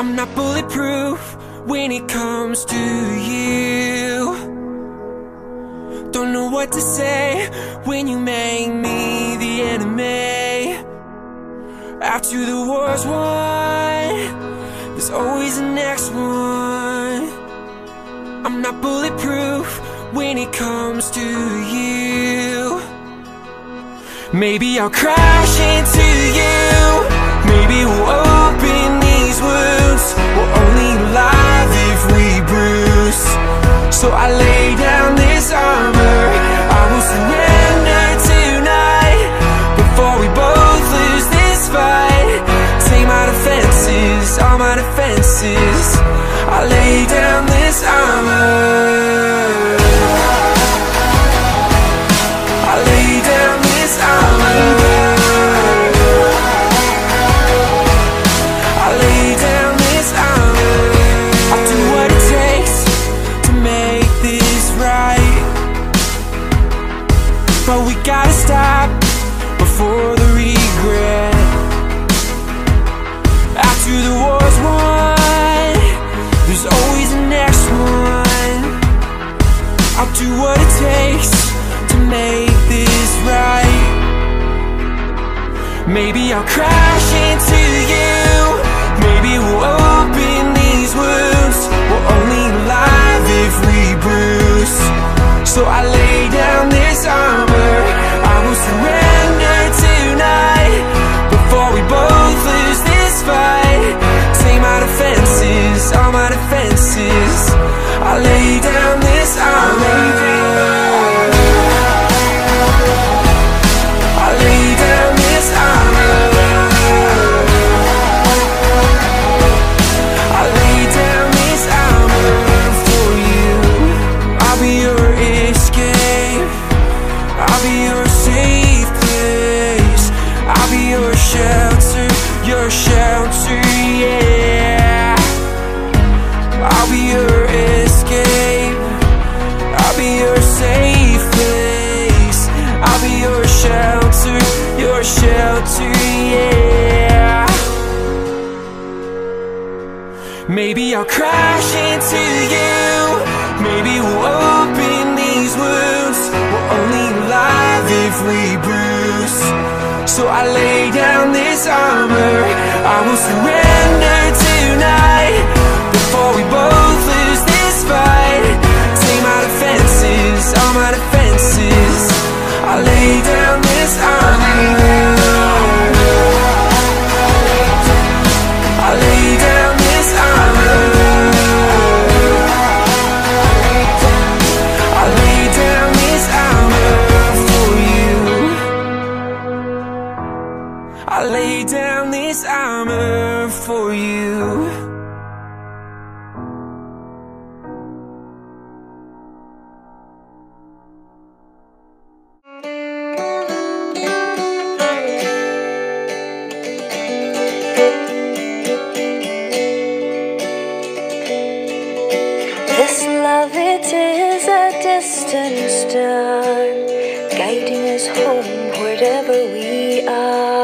I'm not bulletproof when it comes to you. Don't know what to say when you make me the enemy. After the war's won, there's always the next one. I'm not bulletproof when it comes to you. Maybe I'll crash into you. Maybe we'll So I lay Maybe I'll crash into you. Maybe we'll open these wounds. We're only alive if we bruise. So I lay down this armor. I will surrender tonight before we both lose this fight. Take my defenses, all my defenses. I lay down safe place. I'll be your shelter, your shelter, yeah. I'll be your escape. I'll be your safe place. I'll be your shelter, your shelter, yeah. Maybe I'll crash into you. Maybe we'll open alive if we bruise. So I lay down this armor. I will surrender tonight I lay down this armor for you. This love, it is a distant star, guiding us home wherever we are.